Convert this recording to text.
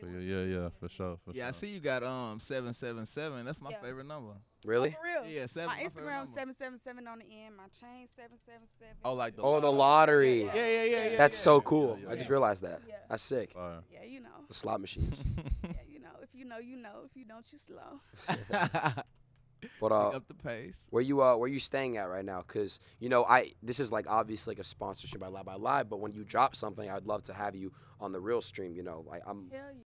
feel. Yeah, yeah, for sure, for Yeah, I see you got um seven seven seven. That's my Yeah. favorite number. Really? Oh, for real. Yeah, seven. My my Instagram seven seven seven on the end. My chain seven seven seven. Oh, like the Oh, the lottery. Yeah, Yeah, yeah, yeah, yeah. That's so cool. I just realized that. Yeah. That's sick. Fire. Yeah, you know. The slot machines. Yeah, you know. If you know, you know. If you don't, you slow. But uh, up the pace. where you uh, where you staying at right now? Cause you know, I this is like obviously like a sponsorship by Live by Live, but when you drop something, I'd love to have you on the real stream. You know, like I'm